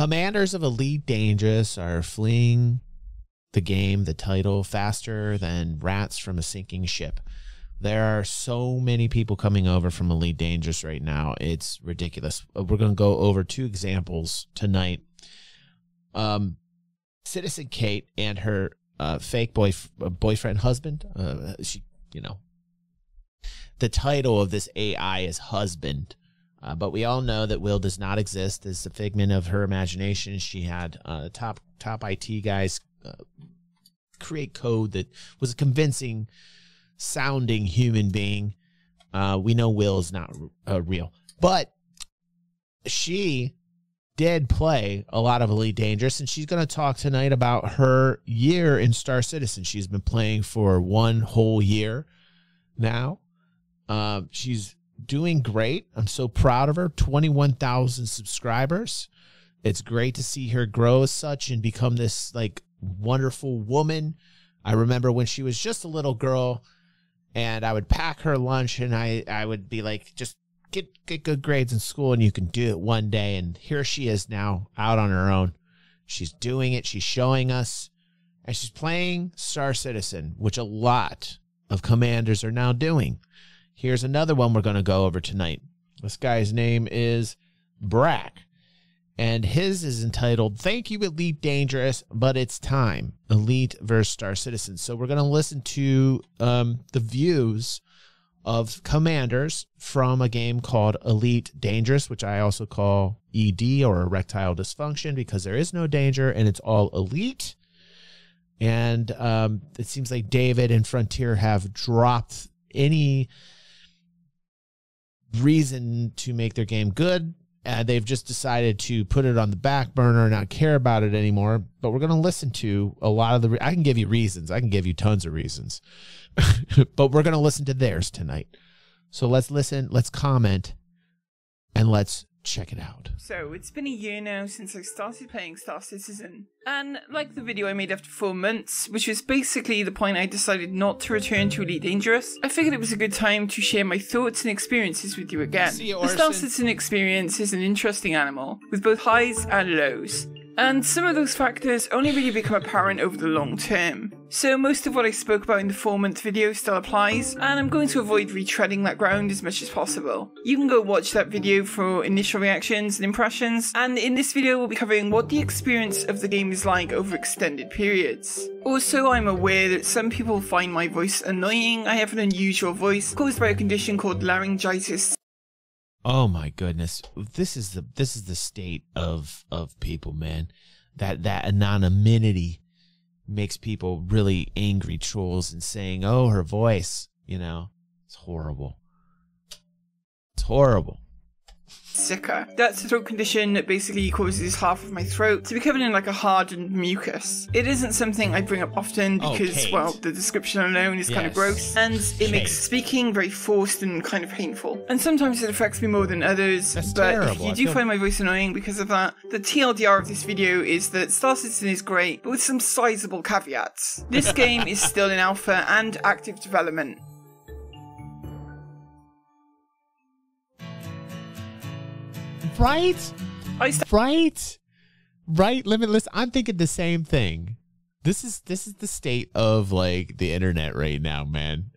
Commanders of Elite Dangerous are fleeing the game, the title, faster than rats from a sinking ship. There are so many people coming over from Elite Dangerous right now. It's ridiculous. Uh, We're going to go over two examples tonight. Um, Citizen Kate and her uh, fake boy boyfriend husband. Uh, she, you know, the title of this AI is husband. Uh, but we all know that Will does not exist. It's a figment of her imagination. She had uh, top top IT guys uh, create code that was a convincing sounding human being. Uh, we know Will is not uh, real, but she did play a lot of Elite Dangerous, and she's going to talk tonight about her year in Star Citizen. She's been playing for one whole year now. Uh, she's doing great. I'm so proud of her. 21,000 subscribers. It's great to see her grow as such and become this like wonderful woman. I remember when she was just a little girl and I would pack her lunch and I, I would be like, just get, get good grades in school and you can do it one day. And here she is now out on her own. She's doing it. She's showing us and she's playing Star Citizen, which a lot of commanders are now doing. Here's another one we're going to go over tonight. This guy's name is Brack, and his is entitled Thank You, Elite Dangerous, but it's time. Elite versus Star Citizen. So we're going to listen to um, the views of commanders from a game called Elite Dangerous, which I also call ED or erectile dysfunction because there is no danger and it's all elite. And um, it seems like David and Frontier have dropped any reason to make their game good. Uh, they've just decided to put it on the back burner and not care about it anymore. But we're going to listen to a lot of the. Re- I can give you reasons. I can give you tons of reasons. but we're going to listen to theirs tonight. So let's listen, let's comment, and let's check it out. So, it's been a year now since I started playing Star Citizen. And like the video I made after four months, which was basically the point I decided not to return to Elite Dangerous, I figured it was a good time to share my thoughts and experiences with you again. See you, the Star Citizen experience is an interesting animal, with both highs and lows. And some of those factors only really become apparent over the long term. So most of what I spoke about in the 4 month video still applies, and I'm going to avoid retreading that ground as much as possible. You can go watch that video for initial reactions and impressions, and in this video we'll be covering what the experience of the game is like over extended periods. Also, I'm aware that some people find my voice annoying. I have an unusual voice caused by a condition called laryngitis Oh my goodness. This is the this is the state of of people, man. That that anonymity makes people really angry trolls and saying, "Oh, her voice," you know. It's horrible. It's horrible. Sicker. That's a throat condition that basically causes half of my throat to be covered in like a hardened mucus. It isn't something I bring up often Oh, because, Kate. well, the description alone is kind of gross and it Kate. makes speaking very forced and kind of painful. And sometimes it affects me more than others. That's but if you I do feel- find my voice annoying because of that, the TLDR of this video is that Star Citizen is great, but with some sizable caveats. This game is still in alpha and active development. Right? Right? Right? Limitless. I'm thinking the same thing. This is this is the state of like the internet right now, man.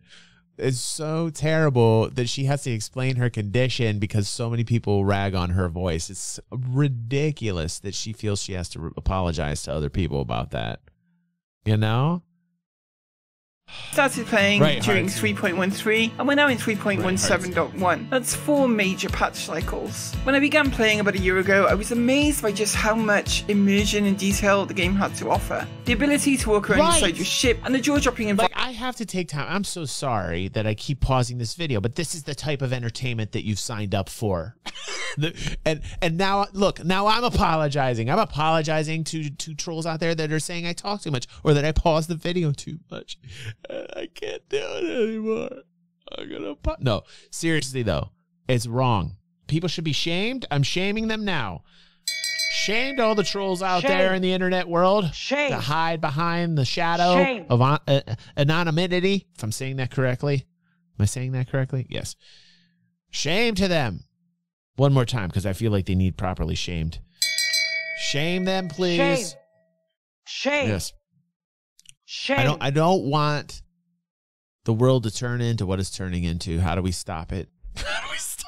It's so terrible that she has to explain her condition because so many people rag on her voice. It's ridiculous that she feels she has to re- apologize to other people about that. You know? Started playing Right, during 3.13 and we're now in 3.17.1. That's four major patch cycles. When I began playing about a year ago, I was amazed by just how much immersion and detail the game had to offer. The ability to walk around Right. inside your ship and the jaw-dropping Like environment. I have to take time. I'm so sorry that I keep pausing this video, but this is the type of entertainment that you've signed up for. The- and and now look, now I'm apologizing. I'm apologizing to to trolls out there that are saying I talk too much or that I pause the video too much. I can't do it anymore. I'm gonna po- no. Seriously though, it's wrong. People should be shamed. I'm shaming them now. Shamed all the trolls out Shame. there in the internet world Shame. to hide behind the shadow Shame. of an- uh, anonymity. If I'm saying that correctly, am I saying that correctly? Yes. Shame to them. One more time because I feel like they need properly shamed. Shame them, please. Shame. Shame. Yes. Shame. I don't I don't want the world to turn into what it's turning into. How do we stop it? How do we stop it?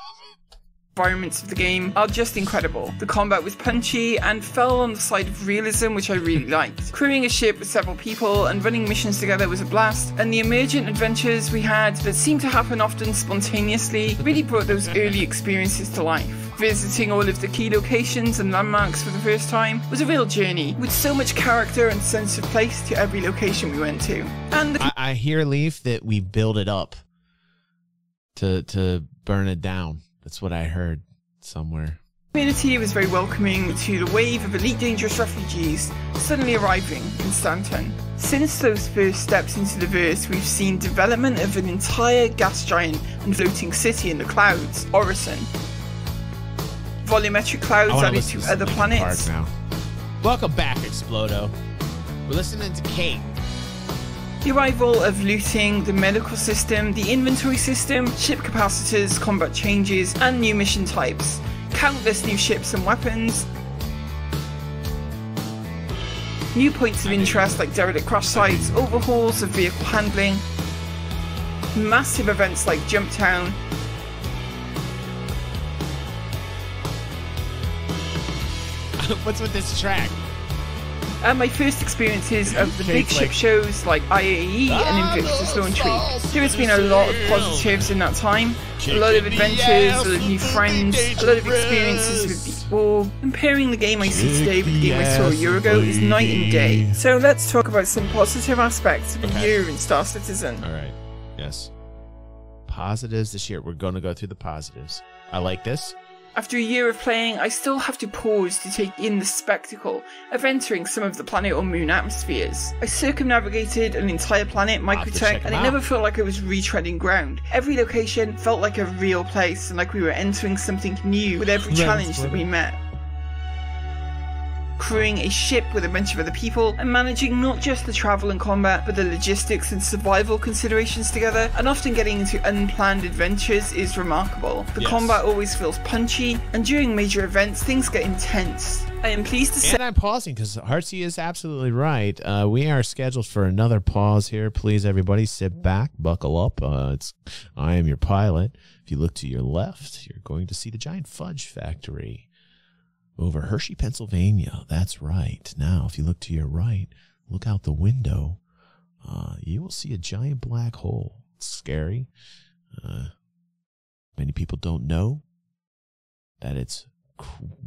environments of the game are just incredible. The combat was punchy and fell on the side of realism, which I really liked. Crewing a ship with several people and running missions together was a blast, and the emergent adventures we had that seemed to happen often spontaneously really brought those early experiences to life. Visiting all of the key locations and landmarks for the first time was a real journey, with so much character and sense of place to every location we went to. And the I, I hear Leaf that we build it up to to burn it down. That's what I heard somewhere. The community was very welcoming to the wave of Elite Dangerous refugees suddenly arriving in Stanton. Since those first steps into the verse, we've seen development of an entire gas giant and floating city in the clouds, Orison. Volumetric clouds wanna added to to other planets. Welcome back, Explodo. We're listening to Kate. The arrival of looting, the medical system, the inventory system, ship capacitors, combat changes, and new mission types. Countless new ships and weapons. New points of interest like derelict crash sites, overhauls of vehicle handling. Massive events like Jump Town. What's with this track? and my first experiences of the big ship shows like IAE and Invictus Launch Week. There has been a lot of positives in that time, a lot of adventures, a lot of new friends, a lot of experiences with people. Comparing the game I see today with the game I saw a year ago is night and day. So let's talk about some positive aspects of the Okay. year in Star Citizen. All right. Yes. Positives this year. We're going to go through the positives. I like this. After a year of playing, I still have to pause to take in the spectacle of entering some of the planet or moon atmospheres. I circumnavigated an entire planet, have to check Microtech, and it out. never felt like I was retreading ground. Every location felt like a real place and like we were entering something new with every challenge that we met. Crewing a ship with a bunch of other people and managing not just the travel and combat, but the logistics and survival considerations together, and often getting into unplanned adventures is remarkable. The Yes. combat always feels punchy, and during major events, things get intense. I am pleased to say And I'm pausing because Hartsy is absolutely right. Uh, we are scheduled for another pause here. Please, everybody, sit back, buckle up. Uh, it's I am your pilot. If you look to your left, you're going to see the giant fudge factory over Hershey, Pennsylvania. That's right. Now, if you look to your right, look out the window. Uh, you will see a giant black hole. It's scary. Uh, many people don't know that it's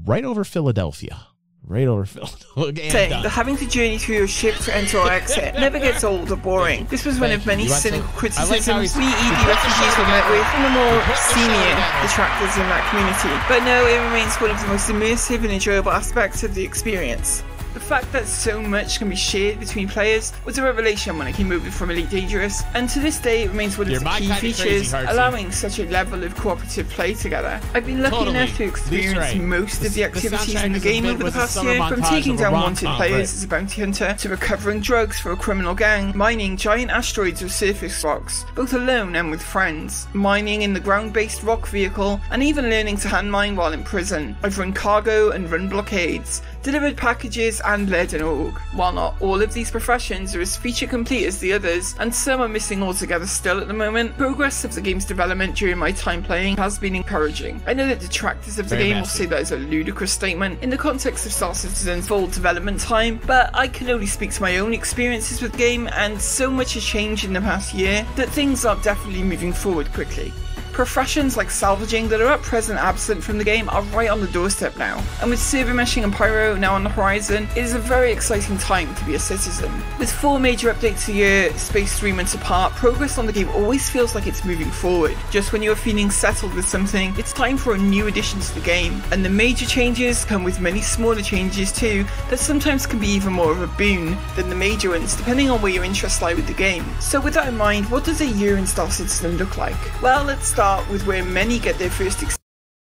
right over Philadelphia. Right over Philadelphia. saying that having to journey through your ship to enter or exit never gets old or boring. This was one Thank of many you. You cynical some- I like criticisms we he EV put the refugees were met with from the more He the shoulder senior detractors in that community. But no, it remains one of the most immersive and enjoyable aspects of the experience. The fact that so much can be shared between players was a revelation when I came over from Elite Dangerous, and to this day it remains one of You're the key kinda crazy, features allowing such a level of cooperative play together. I've been lucky Totally. enough to experience right. most of The- the the activities in the game over the past year, from taking down wanted players as a bounty hunter to recovering drugs for a criminal gang, mining giant asteroids or surface rocks, both alone and with friends, mining in the ground-based rock vehicle, and even learning to hand mine while in prison. I've run cargo and run blockades, delivered packages and led an org. While not all of these professions are as feature complete as the others, and some are missing altogether still at the moment, progress of the game's development during my time playing has been encouraging. I know that detractors of the Very game will messy. say that is a ludicrous statement in the context of Star Citizen's full development time, but I can only speak to my own experiences with the game, and so much has changed in the past year that things are definitely moving forward quickly. Professions like salvaging that are at present absent from the game are right on the doorstep now, and with server meshing and pyro now on the horizon, it is a very exciting time to be a citizen. With four major updates a year, spaced three months apart, progress on the game always feels like it's moving forward. Just when you're feeling settled with something, it's time for a new addition to the game, and the major changes come with many smaller changes too that sometimes can be even more of a boon than the major ones, depending on where your interests lie with the game. So with that in mind, what does a year in Star Citizen look like? Well, let's start with where many get their first experience?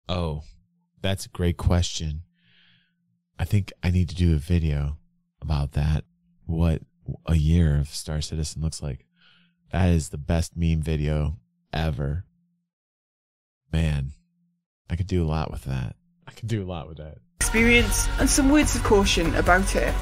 Oh, that's a great question. I think I need to do a video about that. What a year of Star Citizen looks like. That is the best meme video ever. Man, I could do a lot with that. I could do a lot with that. experience and some words of caution about it.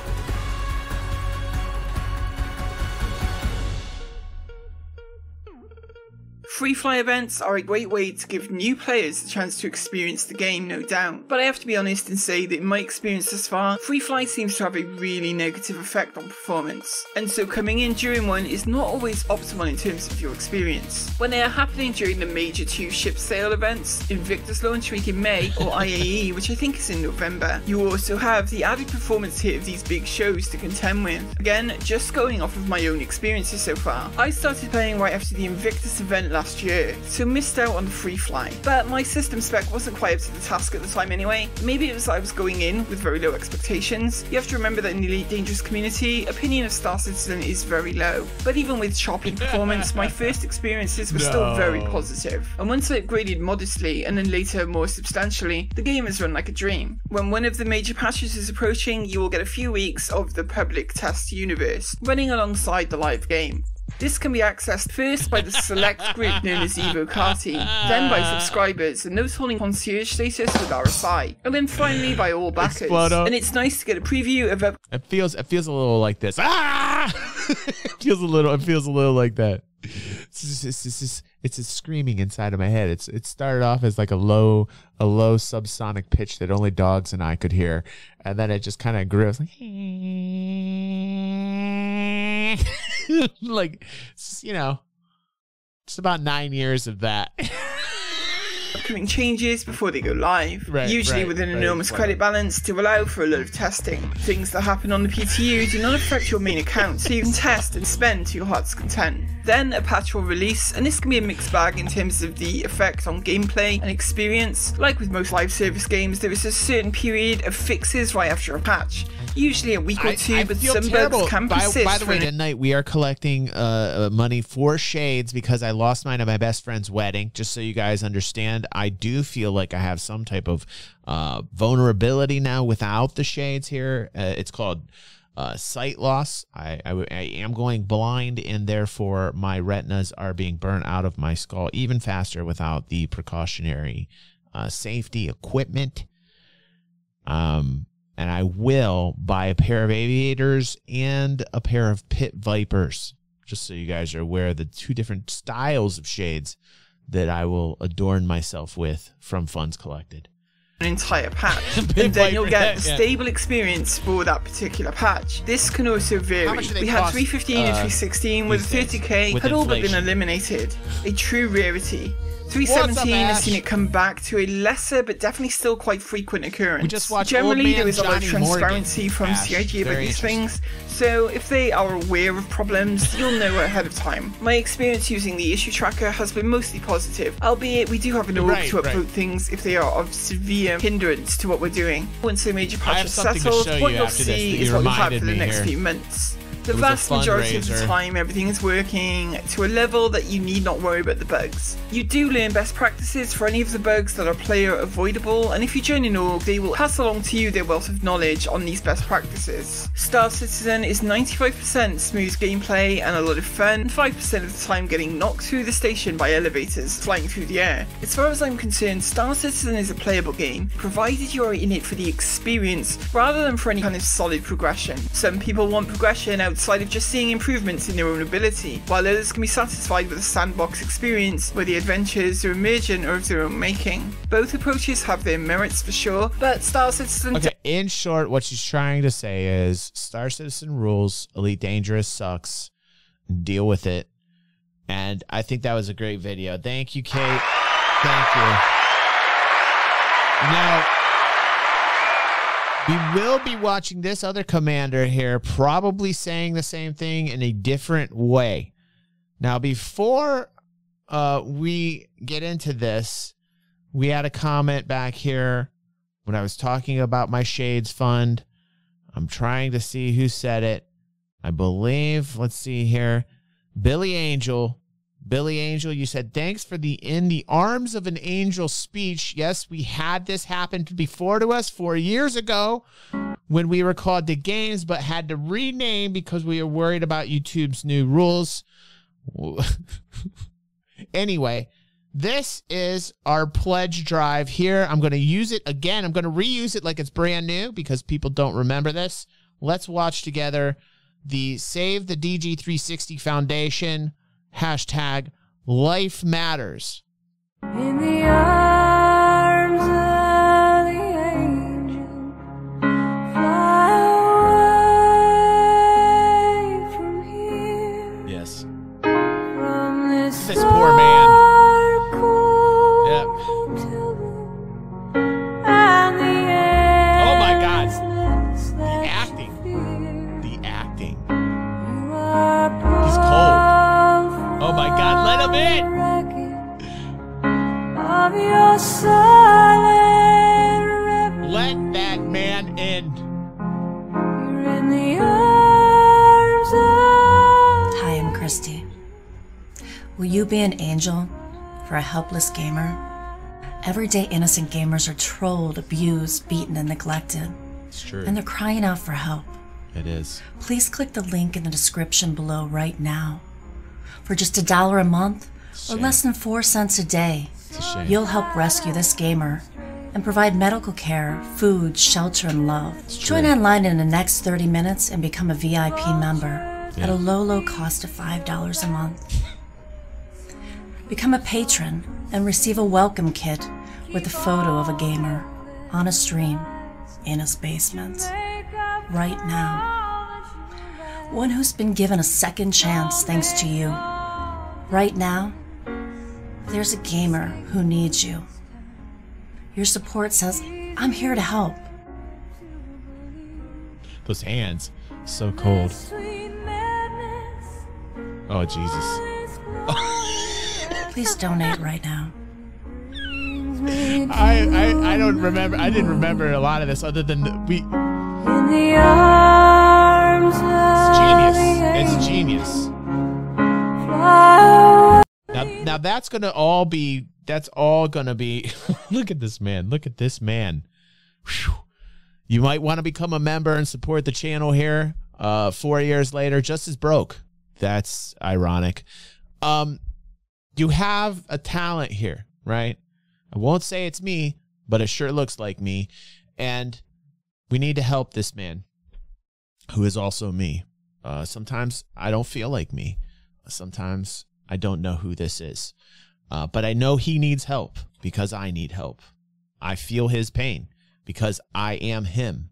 Free fly events are a great way to give new players the chance to experience the game, no doubt. But I have to be honest and say that in my experience thus far, free fly seems to have a really negative effect on performance. And so coming in during one is not always optimal in terms of your experience. When they are happening during the major two ship sale events, Invictus Launch Week in May or IAE, which I think is in November, you also have the added performance hit of these big shows to contend with. Again, just going off of my own experiences so far. I started playing right after the Invictus event last last year, so missed out on the free fly. But my system spec wasn't quite up to the task at the time anyway. Maybe it was I was going in with very low expectations. You have to remember that in the Elite Dangerous community, opinion of Star Citizen is very low. But even with choppy performance, my first experiences were no. still very positive. And once I upgraded modestly and then later more substantially, the game has run like a dream. When one of the major patches is approaching, you will get a few weeks of the public test universe running alongside the live game. This can be accessed first by the select group known as Evocati, then by subscribers and those holding concierge status with RSI, and then finally by all backers. And it's nice to get a preview of a. It feels it feels a little like this. Ah! it feels a little. It feels a little like that. It's just, it's, just, it's, it's a screaming inside of my head. It's it started off as like a low a low subsonic pitch that only dogs and I could hear, and then it just kind of grew. It's like. like, you know, just about nine years of that. upcoming changes before they go live, right, usually right, with an enormous right, credit balance to allow for a lot of testing. Things that happen on the PTU do not affect your main account, so you can test and spend to your heart's content. Then a patch will release, and this can be a mixed bag in terms of the effect on gameplay and experience. Like with most live service games, there is a certain period of fixes right after a patch, usually a week or two, I, I but some terrible. bugs can. By, by the way, tonight we are collecting uh, uh, money for shades because I lost mine at my best friend's wedding. Just so you guys understand, I do feel like I have some type of uh, vulnerability now without the shades here. Uh, it's called uh, sight loss. I, I, I, am going blind, and therefore my retinas are being burnt out of my skull even faster without the precautionary uh, safety equipment. Um, and I will buy a pair of aviators and a pair of pit vipers, just so you guys are aware of the two different styles of shades that I will adorn myself with from funds collected an entire patch, and then you'll get the stable experience for that particular patch. This can also vary. We had 315 uh, and 316 with 30k had all but been eliminated. A true rarity. 317 has seen it come back to a lesser but definitely still quite frequent occurrence. We just watched Generally, there is a lot of transparency Morgan. from Ash, CIG about these things, so if they are aware of problems, you'll know ahead of time. My experience using the issue tracker has been mostly positive, albeit we do have an org right, to upvote right. things if they are of severe hindrance to what we're doing. Once a major patch is settled, what you'll see is what we have for the next here. few months. The vast majority of the time, everything is working to a level that you need not worry about the bugs. You do learn best practices for any of the bugs that are player avoidable, and if you join an org, they will pass along to you their wealth of knowledge on these best practices. Star Citizen is 95% smooth gameplay and a lot of fun, 5% of the time getting knocked through the station by elevators flying through the air. As far as I'm concerned, Star Citizen is a playable game, provided you are in it for the experience rather than for any kind of solid progression. Some people want progression out outside of just seeing improvements in their own ability, while others can be satisfied with a sandbox experience where the adventures are emergent or of their own making. Both approaches have their merits for sure, but Star Citizen. Okay, in short, what she's trying to say is Star Citizen rules, Elite Dangerous sucks, deal with it. And I think that was a great video. Thank you, Kate. Thank you. Now, we will be watching this other commander here, probably saying the same thing in a different way. Now, before uh, we get into this, we had a comment back here when I was talking about my Shades Fund. I'm trying to see who said it. I believe, let's see here, Billy Angel Billy Angel, you said, thanks for the in the arms of an angel speech. Yes, we had this happen before to us four years ago when we recalled the games, but had to rename because we were worried about YouTube's new rules. anyway, This is our pledge drive here. I'm going to use it again. I'm going to reuse it like it's brand new because people don't remember this. Let's watch together the Save the DG360 Foundation hashtag Life Matters. God, let in. of your silent reverie. Let that man in. You're in the arms of Hi, I'm Christy. Will you be an angel for a helpless gamer? Everyday innocent gamers are trolled, abused, beaten, and neglected, It's true. and they're crying out for help. It is. Please click the link in the description below right now. For just a dollar a month or less than four cents a day, a you'll help rescue this gamer and provide medical care, food, shelter, and love. Join online in the next 30 minutes and become a VIP member at a low, low cost of $5 a month. Become a patron and receive a welcome kit with a photo of a gamer on a stream in his basement right now. One who's been given a second chance thanks to you. Right now, there's a gamer who needs you. Your support says, I'm here to help. Those hands. So cold. Oh, Jesus. Please donate right now. I, I, I don't remember. I didn't remember a lot of this other than the, we. It's genius. Now, now that's gonna all be. That's all gonna be. look at this man. Look at this man. Whew. You might want to become a member and support the channel here. Uh, four years later, just as broke. That's ironic. Um, you have a talent here, right? I won't say it's me, but it sure looks like me. And we need to help this man, who is also me. Uh, sometimes I don't feel like me. Sometimes I don't know who this is. Uh, but I know he needs help because I need help. I feel his pain because I am him.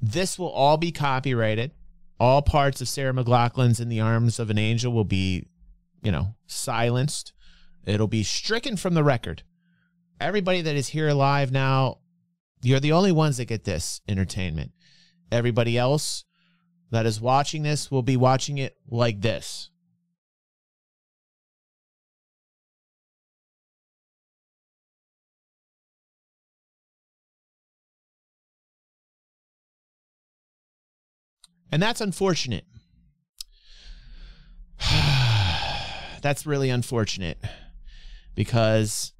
This will all be copyrighted. All parts of Sarah McLachlan's In the Arms of an Angel will be, you know, silenced. It'll be stricken from the record. Everybody that is here alive now, you're the only ones that get this entertainment. Everybody else that is watching this will be watching it like this. And that's unfortunate. that's really unfortunate because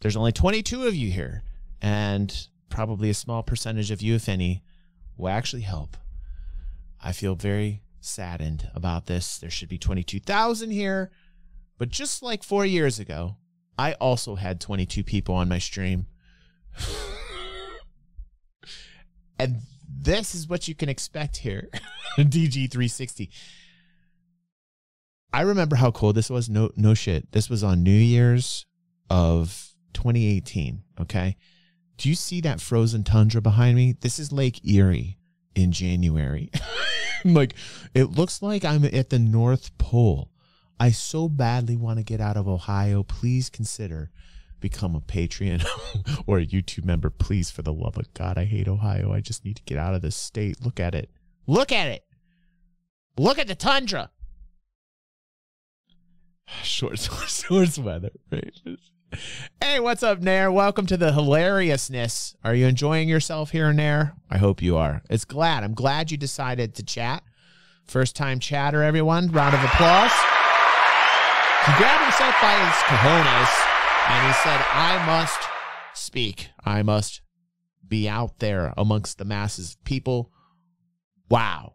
there's only 22 of you here, and probably a small percentage of you, if any, will actually help. I feel very saddened about this. There should be 22,000 here, but just like four years ago, I also had 22 people on my stream. and this is what you can expect here DG360. I remember how cold this was. No, no shit. This was on New Year's of 2018. Okay. Do you see that frozen tundra behind me? This is Lake Erie in January. like, it looks like I'm at the North Pole. I so badly want to get out of Ohio. Please consider become a Patreon or a YouTube member. Please, for the love of God, I hate Ohio. I just need to get out of this state. Look at it. Look at it. Look at the tundra. Short, short, short weather. Right? Hey, what's up, Nair? Welcome to the hilariousness. Are you enjoying yourself here, Nair? I hope you are. It's glad. I'm glad you decided to chat. First time chatter, everyone. Round of applause. He grabbed himself by his cojones and he said, I must speak. I must be out there amongst the masses of people. Wow.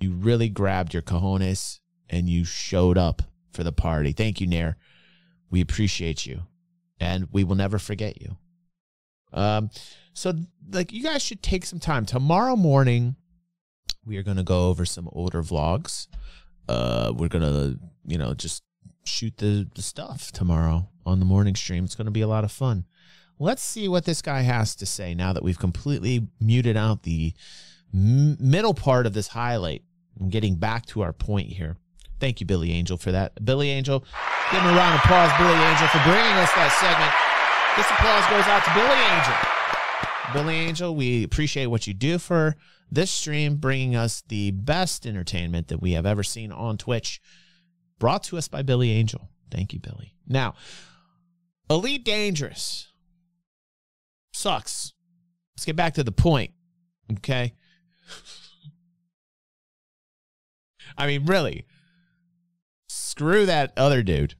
You really grabbed your cojones and you showed up for the party. Thank you, Nair. We appreciate you, and we will never forget you. Um, so like you guys should take some time tomorrow morning. We are going to go over some older vlogs. Uh, we're gonna you know just shoot the, the stuff tomorrow on the morning stream. It's going to be a lot of fun. Let's see what this guy has to say now that we've completely muted out the middle part of this highlight and getting back to our point here. Thank you, Billy Angel, for that. Billy Angel, give him a round of applause, Billy Angel, for bringing us that segment. This applause goes out to Billy Angel. Billy Angel, we appreciate what you do for this stream, bringing us the best entertainment that we have ever seen on Twitch, brought to us by Billy Angel. Thank you, Billy. Now, Elite Dangerous sucks. Let's get back to the point, okay? I mean, really, screw that other dude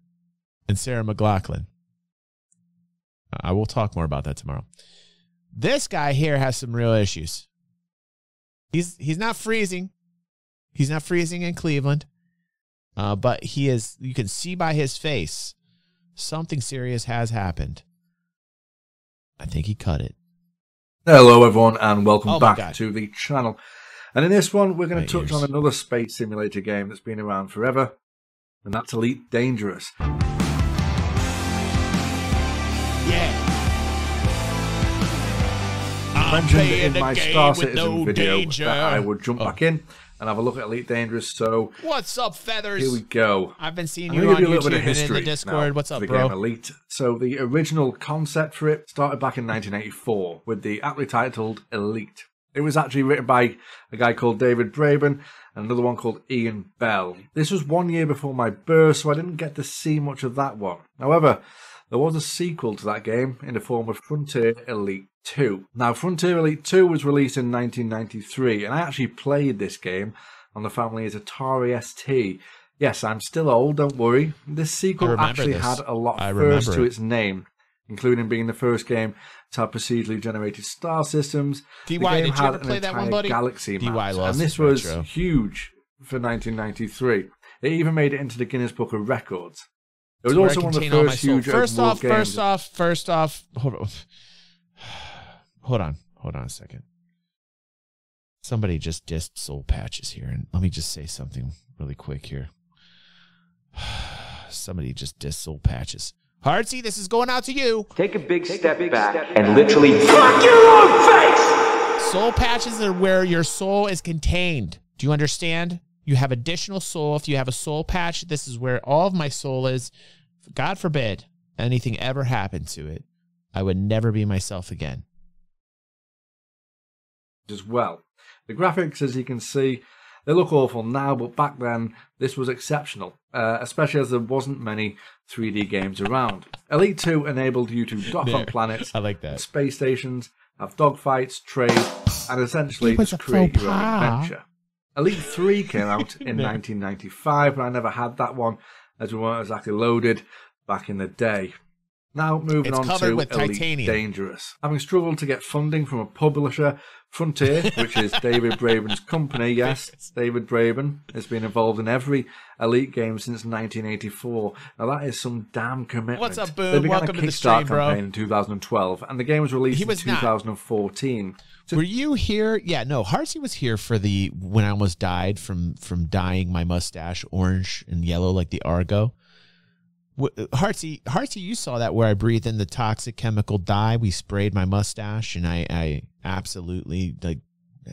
and Sarah McLachlan. I will talk more about that tomorrow. This guy here has some real issues. He's he's not freezing. He's not freezing in Cleveland. Uh, but he is you can see by his face something serious has happened. I think he cut it. Hello, everyone, and welcome Oh back to the channel. And in this one, we're going to touch on another space simulator game that's been around forever, and that's Elite Dangerous. Yeah. I mentioned in my Star Citizen video that I would jump Oh. back in and have a look at Elite Dangerous. So What's up, feathers? here we go. I've been seeing I'm you on to give you a YouTube little bit of and in the Discord. What's up, the bro? game Elite. So the original concept for it started back in 1984 with the aptly titled Elite. It was actually written by a guy called David Braben and another one called Ian Bell. This was one year before my birth, so I didn't get to see much of that one. However, there was a sequel to that game in the form of Frontier Elite 2. Now, Frontier Elite 2 was released in 1993, and I actually played this game on the family's Atari ST. Yes, I'm still old, don't worry. This sequel actually this. had a lot first to its name, including being the first game to have procedurally generated star systems. DY, the game did you had ever an play that one, entire buddy? Galaxy DY maps, loves and this this was retro. huge for 1993. It even made it into the Guinness Book of Records. It was It's where I also one of the contain all my first huge First off, games. first off, first off, hold on. Hold on. Hold on a second. Somebody just dissed soul patches here, and let me just say something really quick here. Somebody just dissed soul patches. Hartsy, this is going out to you. Take a big step back and literally fuck your own face! Soul patches are where your soul is contained. Do you understand? You have additional soul. If you have a soul patch, this is where all of my soul is. God forbid anything ever happened to it. I would never be myself again. as well. The graphics, as you can see, they look awful now, but back then this was exceptional, uh, especially as there wasn't many 3D games around. Elite 2 enabled you to dock on planets, I like and that. space stations, have dogfights, trade, and essentially just create your own adventure. Elite 3 came out in 1995, but I never had that one as we weren't exactly loaded back in the day. Now moving It's on covered to with Elite titanium. Dangerous. Having struggled to get funding from a publisher, Frontier, which is David Braben's company, yes, David Braben has been involved in every Elite game since 1984. Now that is some damn commitment. What's up, Boom? They began Welcome a to the Kickstarter stream, bro. campaign in 2012, and the game was released He in was not. 2014. Were you here? Yeah, no. Hartsy was here for the when I almost died from from dyeing my mustache orange and yellow like the Argo. Harsey, Hartsy, you saw that where I breathed in the toxic chemical dye. We sprayed my mustache, and I, I absolutely like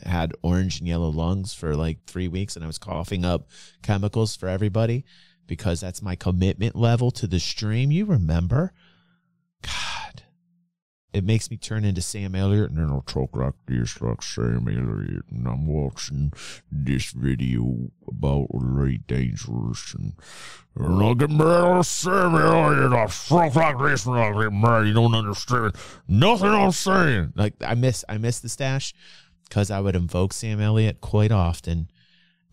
had orange and yellow lungs for like three weeks, and I was coughing up chemicals for everybody because that's my commitment level to the stream. You remember? God, it makes me turn into Sam Elliott, and then I'll talk like this, like Sam Elliott, and I'm watching this video about Elite Dangerous, and, mad at Sam Elliott, I talk like this, and I get mad, you don't understand nothing I'm saying. Like, I miss, I miss the stash, because I would invoke Sam Elliott quite often,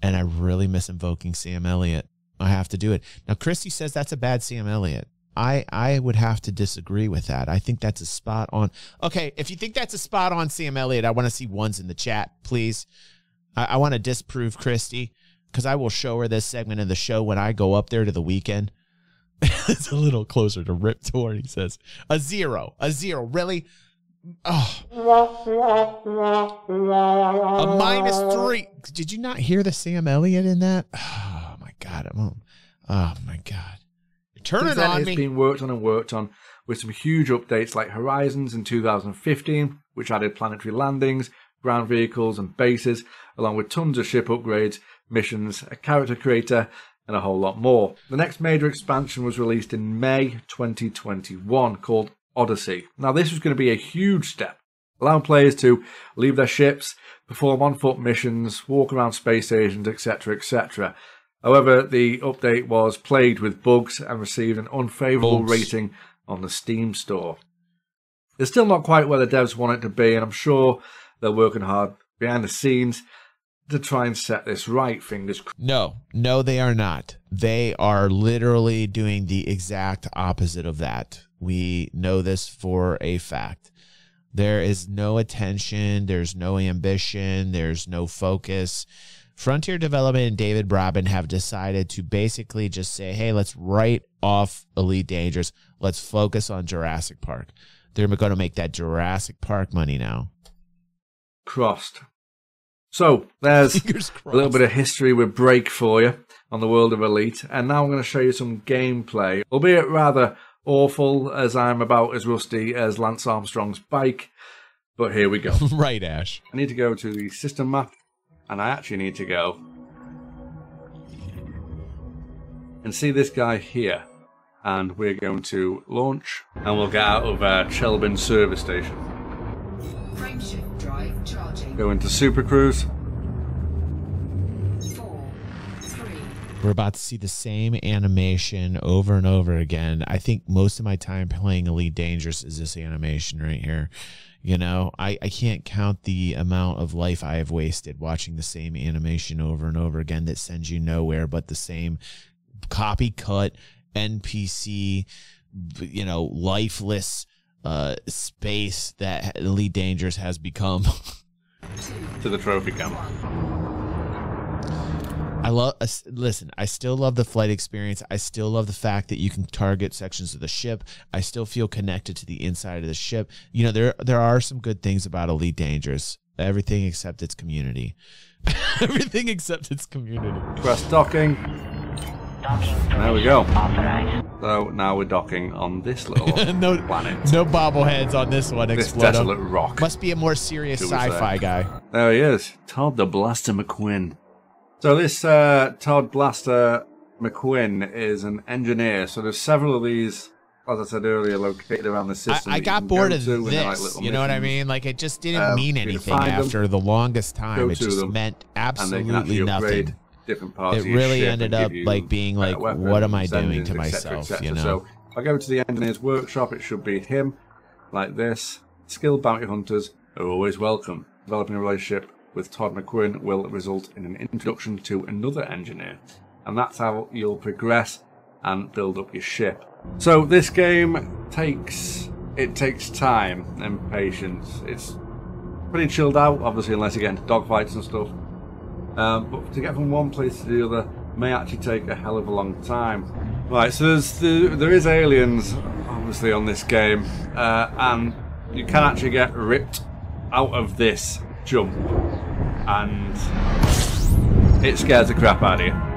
and I really miss invoking Sam Elliott. I have to do it. Now, Christy says that's a bad Sam Elliott. I I would have to disagree with that. I think that's a spot on. Okay, if you think that's a spot on Sam Elliott, I want to see ones in the chat, please. I, I want to disprove Christy because I will show her this segment of the show when I go up there to the weekend. it's a little closer to Rip Torn. He says a zero, a zero. Really? Oh, a minus three. Did you not hear the Sam Elliott in that? Oh my god! I'm, oh my god! Turn Since it on it's me. been worked on and worked on with some huge updates like Horizons in 2015, which added planetary landings, ground vehicles, and bases, along with tons of ship upgrades, missions, a character creator, and a whole lot more. The next major expansion was released in May 2021 called Odyssey. Now, this was going to be a huge step, allowing players to leave their ships, perform on foot missions, walk around space stations, etc. etc. However, the update was plagued with bugs and received an unfavorable Bugs. rating on the Steam store. It's still not quite where the devs want it to be, and I'm sure they're working hard behind the scenes to try and set this right. Fingers crossed. No, no, they are not. They are literally doing the exact opposite of that. We know this for a fact. There is no attention, there's no ambition, there's no focus. Frontier Development and David Braben have decided to basically just say, hey, let's write off Elite Dangerous. Let's focus on Jurassic Park. They're going to make that Jurassic Park money now. crossed. So there's a little bit of history with break for you on the world of Elite, and now I'm going to show you some gameplay, albeit rather awful, as I'm about as rusty as Lance Armstrong's bike. But here we go. right, Ash. I need to go to the system map, and I actually need to go and see this guy here. And we're going to launch, and we'll get out of our Chelbin service station. Drive charging. Go into Super Cruise. We're about to see the same animation over and over again. I think most of my time playing Elite Dangerous is this animation right here. You know, I, I can't count the amount of life I have wasted watching the same animation over and over again that sends you nowhere but the same copy cut NPC, you know, lifeless uh, space that Elite Dangerous has become. to the trophy camp. I love. uh, Listen, I still love the flight experience. I still love the fact that you can target sections of the ship. I still feel connected to the inside of the ship. You know, there there are some good things about Elite Dangerous. Everything except its community. Everything except its community. Press docking. There we go. So now we're docking on this little no, planet. no bobbleheads on this one. This Explodo. desolate rock. Must be a more serious Shall we say. sci-fi guy. There he is, Todd the Blaster McQuinn. So this uh, Todd Blaster McQuinn is an engineer. So there's several of these, as I said earlier, located around the system. I you got bored of like this. little You know what I mean? Like it just didn't Um, mean anything find them, after the longest time. It just them, meant And they can absolutely nothing. different parts It really ended up, like, being like, weapons, what am I doing engines, to et cetera, et myself, cetera. you know? So if I go to the engineer's workshop, it should be him, like this. Skilled bounty hunters are always welcome. Developing a relationship with Todd McQuinn will result in an introduction to another engineer, and that's how you'll progress and build up your ship. So this game takes it takes time and patience. It's pretty chilled out, obviously, unless you get into dogfights and stuff. Um, but to get from one place to the other may actually take a hell of a long time. Right, so there's the, there is aliens, obviously, on this game, uh, and you can actually get ripped out of this jump, and it scares the crap out of you.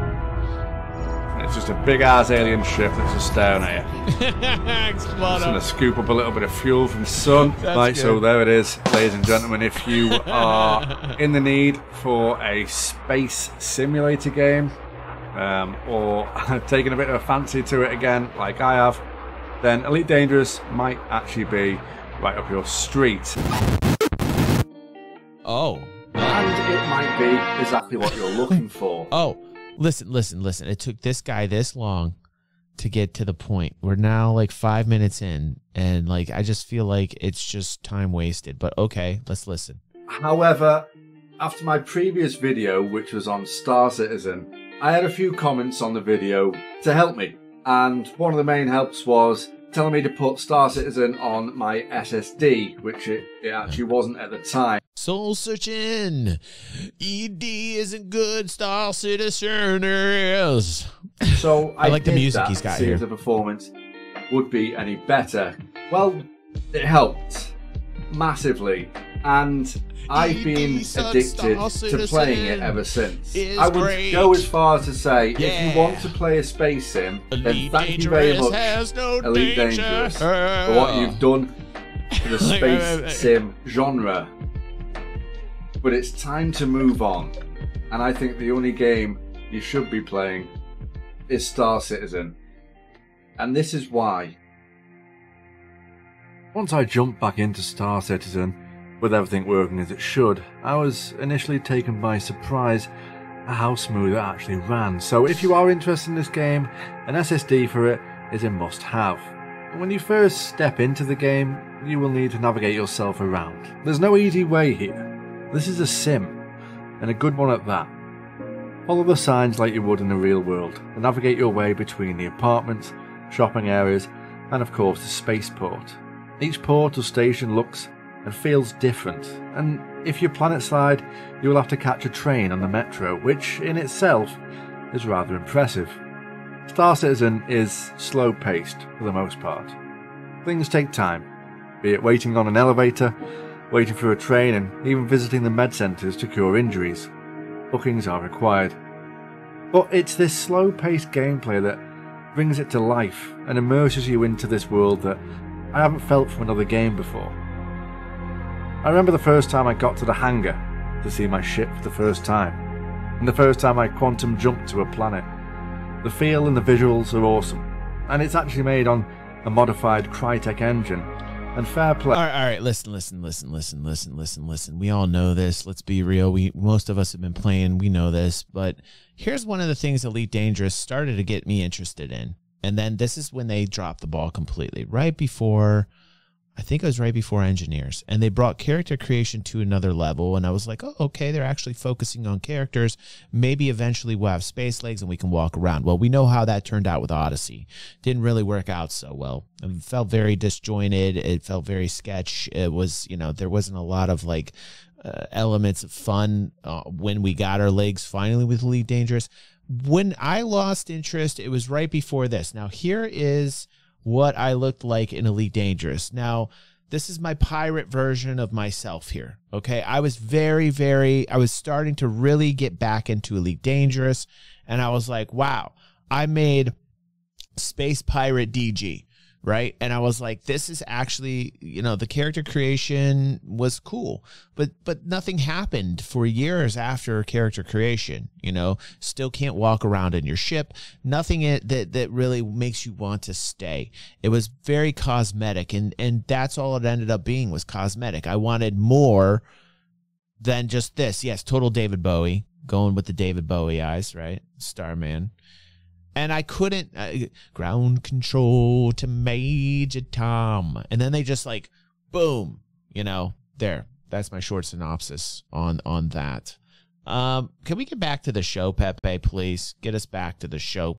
It's just a big ass alien ship that's just staring at you. Just gonna scoop up a little bit of fuel from the sun. That's right, so there it is, ladies and gentlemen. If you are in the need for a space simulator game, um, or taking a bit of a fancy to it again, like I have, then Elite Dangerous might actually be right up your street. Oh. And it might be exactly what you're looking for. Oh, listen, listen, listen. It took this guy this long to get to the point. We're now like five minutes in, and like I just feel like it's just time wasted. But okay, let's listen. However, after my previous video, which was on Star Citizen, I had a few comments on the video to help me. And one of the main helps was telling me to put Star Citizen on my SSD, which it, it actually wasn't at the time. Soul searching. ED isn't good. Star Citizen is. So I, I like the music he's got here. the performance would be any better. Well, it helped massively, and I've been ED Star addicted to playing it ever since. I would great. go as far as to say, if you want to play a space sim, then Elite thank you very much, no Elite danger. Dangerous, for what you've done for the space sim genre. But it's time to move on, and I think the only game you should be playing is Star Citizen. And this is why. Once I jumped back into Star Citizen, with everything working as it should, I was initially taken by surprise at how smooth it actually ran. So if you are interested in this game, an SSD for it is a must have. When you first step into the game, you will need to navigate yourself around. There's no easy way here. This is a sim, and a good one at that. Follow the signs like you would in the real world, and navigate your way between the apartments, shopping areas, and of course the spaceport. Each port or station looks and feels different, and if you planetside, you will have to catch a train on the metro, which in itself is rather impressive. Star Citizen is slow paced for the most part. Things take time, be it waiting on an elevator, waiting for a train, and even visiting the med centres to cure injuries. Bookings are required. But it's this slow paced gameplay that brings it to life and immerses you into this world that I haven't felt from another game before. I remember the first time I got to the hangar to see my ship for the first time, and the first time I quantum jumped to a planet. The feel and the visuals are awesome, and it's actually made on a modified Crytek engine. And fair play. All right, all right. Listen, listen, listen, listen, listen, listen, listen. We all know this. Let's be real. We most of us have been playing. We know this. But here's one of the things Elite Dangerous started to get me interested in. And then this is when they dropped the ball completely. Right before, I think it was right before Engineers, and they brought character creation to another level. And I was like, oh, okay, they're actually focusing on characters. Maybe eventually we'll have space legs and we can walk around. Well, we know how that turned out with Odyssey. Didn't really work out so well. It felt very disjointed. It felt very sketch. It was, you know, there wasn't a lot of like uh, elements of fun uh, when we got our legs finally with Elite Dangerous. When I lost interest, it was right before this. Now, here is what I looked like in Elite Dangerous. Now, this is my pirate version of myself here. Okay. I was very, very, I was starting to really get back into Elite Dangerous. And I was like, wow, I made Space Pirate DG, right? And I was like, this is actually, you know, the character creation was cool, but but nothing happened for years after character creation. You know, still can't walk around in your ship. Nothing that that really makes you want to stay. It was very cosmetic, and and that's all it ended up being was cosmetic. I wanted more than just this. Yes, total David Bowie, going with the David Bowie eyes, right? Starman and I couldn't uh, ground control to Major Tom, and then they just like boom, you know, there. That's my short synopsis on on that. Um, can we get back to the show, Pepe? Please get us back to the show,